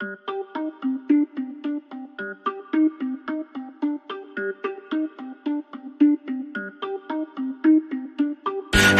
Thank you.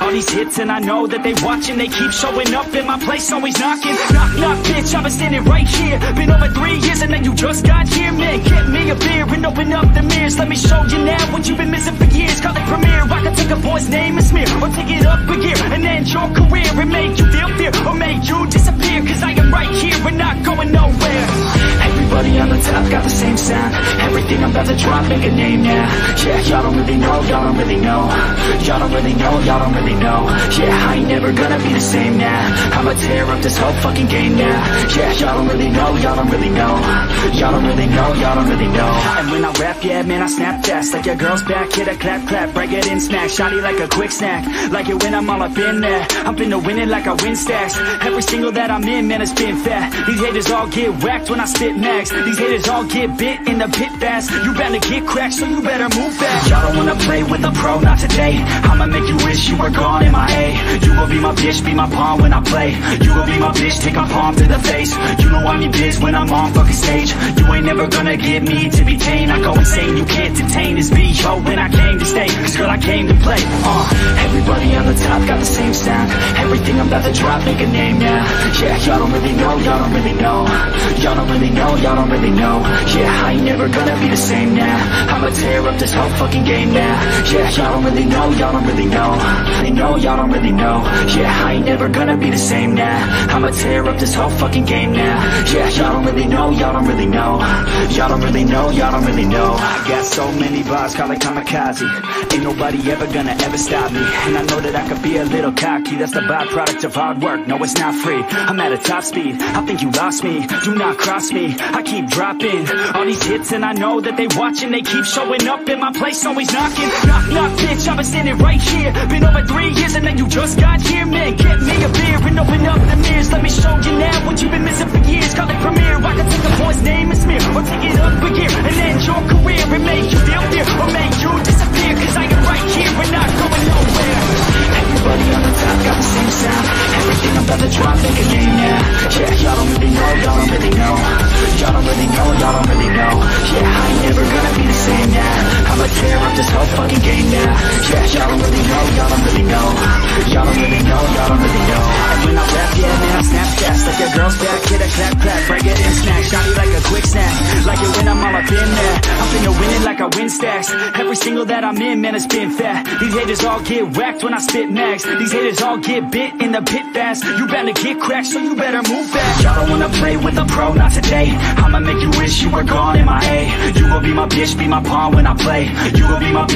all these hits and I know that they watching. They keep showing up in my place always knocking. Knock, knock, bitch, I've been standing right here. Been over three years and then you just got here Man, get me a beer and open up the mirrors. Let me show you now what you've been missing for years. Call it premiere, I can take a boy's name and smear Or take it up a gear and end your career And make you feel fear or make you disappear. Cause I am right here. And not going nowhere. Everybody on the top got the same sound. Everything I'm about to drop, make a name now. Yeah, y'all don't really know, y'all don't really know Y'all don't really know y'all don't really know. Yeah, I ain't never gonna be the same now. I'ma tear up this whole fucking game now. Yeah, y'all don't really know, y'all don't really know. Y'all don't really know, y'all don't really know. And when I rap, yeah, man, I snap fast Like your girl's back, hit a clap, clap Break it in, smack, shotty like a quick snack. Like it when I'm all up in there. I'm finna win it like I win stacks. Every single that I'm in, man, it's been fat. These haters all get whacked when I spit max. These haters all get bit in the pit fast. You better get cracked, so you better move fast. Y'all don't wanna play with a pro, not today I'ma make you wish you were gone in my A. You gon' be my bitch, be my pawn when I play. You gon' be my bitch, take my palm to the face. You know I'm your biz when I'm on fucking stage. You ain't never gonna get me to be tame. I go insane, you can't detain. This beat Yo, when I came to stay, cause girl I came to play. Uh, Everybody on the top got the same sound. Everything I'm about to drop, make a name now. Yeah, y'all don't really know, y'all don't really know. Y'all don't really know, y'all don't really know. Yeah, I ain't never gonna be the same now. I'ma tear up this whole fucking game now. Yeah, y'all don't really know, y'all don't really know know y'all don't really know. Yeah, I ain't never gonna be the same now. I'ma tear up this whole fucking game now. Yeah, y'all don't really know, y'all don't really know. Y'all don't really know, y'all don't really know. I got so many bars, call it kamikaze. Ain't nobody ever gonna ever stop me. And I know that I could be a little cocky. That's the byproduct of hard work, no it's not free. I'm at a top speed, I think you lost me. Do not cross me, I keep dropping All these hits and I know that they watching. They keep showing up in my place, always knocking. Knock, knock, bitch, I've been standing right here. Been over three years and then you just got here Man, get me a beer and open up the mirrors. Let me show you now what you've been missing for years. Call it premiere, I can take a boy's name and smear. Or take it up a and end your career And make you feel fear. Or make you disappear. Cause I am right here. And not going nowhere. Everybody on the top got the same sound. Everything I'm about to drop, make a name now Yeah, y'all don't really know, y'all don't really know. Y'all don't really know, y'all don't really know. Yeah, I ain't never gonna be the same now. I'ma tear up this whole fucking game now. Yeah, don't really know, y'all don't really know Y'all don't really know, y'all don't really know And when I rap, yeah, man, I snap fast Like a girl's back, hit a clap, clap Break it in, snack, shotty like a quick snack Like it when I'm all up in there I'm finna win it like I win stacks Every single that I'm in, man, it's been fat These haters all get whacked when I spit max These haters all get bit in the pit fast You better get cracked, so you better move fast Y'all don't wanna play with a pro, not today. I'ma make you wish you were gone in my A. You gon' be my bitch, be my pawn when I play. You gon' be my bitch